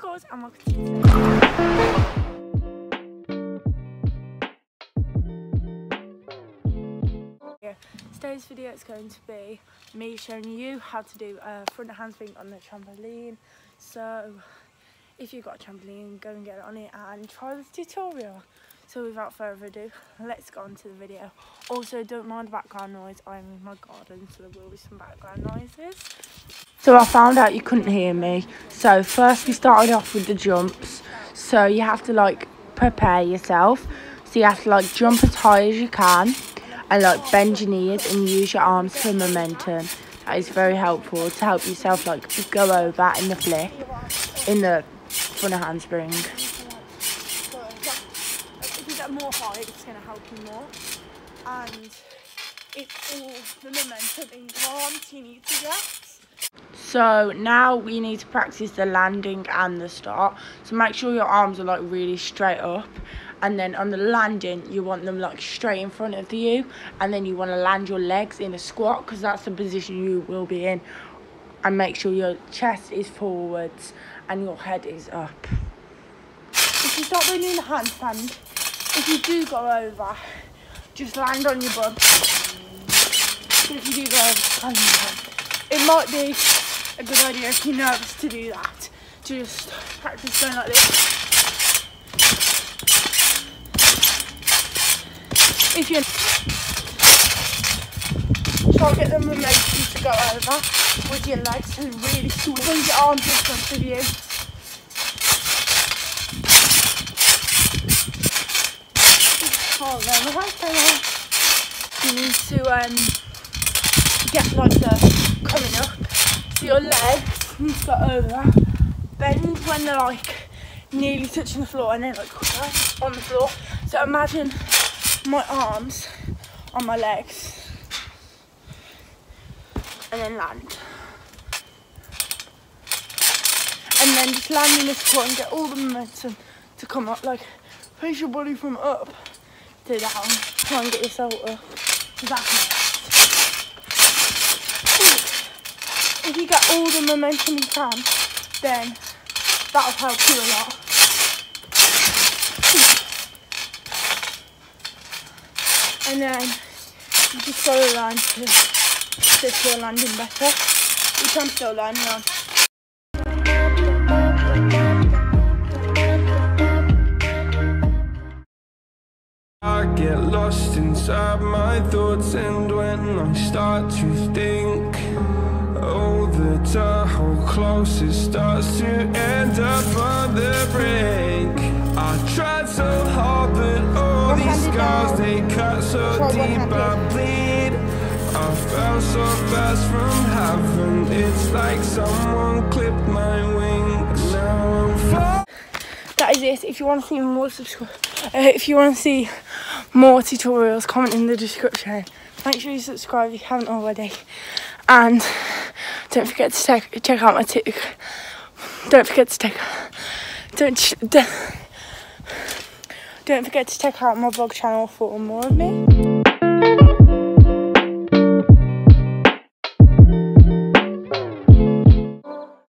guys, I'm welcome to Today's video is going to be me showing you how to do a front handspring on the trampoline. So if you've got a trampoline, go and get on it and try this tutorial. So without further ado, let's go on to the video. Also, don't mind the background noise. I'm in my garden, so there will be some background noises. So I found out you couldn't hear me. So first we started off with the jumps. So you have to like prepare yourself. So you have to like jump as high as you can and like bend your knees and use your arms for momentum. That is very helpful to help yourself like go over in the flip, in the front of handspring. If you get more height, it's going to help you more. And it's all the momentum in arms you need to get. So now we need to practice the landing and the start. So make sure your arms are like really straight up and then on the landing you want them like straight in front of you and then you want to land your legs in a squat because that's the position you will be in and make sure your chest is forwards and your head is up. If you start doing the handstand, if you do go over, just land on your bum. If you do go over, land on your bum. It might be a good idea if you're nervous to do that. Just practice going like this. If you try to get the momentum to go over with your legs and really swing your arms in front of you. Oh no, my You need to um, get like the coming up. So your legs need to go over. Bend when they're like nearly touching the floor and then like on the floor. So imagine my arms on my legs and then land. And then just land in this and get all the momentum to come up. Like face your body from up to down. Try and get yourself up. That If you get all the momentum you can, then that'll help you a lot. And then you just to learn to sit your landing better. You can still learn now. I get lost inside my thoughts and when I start to think Time close it starts to end up on the brink. I tried so hard but all these scars they cut so deep I bleed. I fell so fast from heaven. It's like someone clipped my wings. Now I'm that is it. If you want to see more subscribe, uh, if you want to see more tutorials, comment in the description. Make sure you subscribe if you haven't already, and don't forget to check check out my tick. Don't forget to check. Don't don't forget to check out my vlog channel for more of me.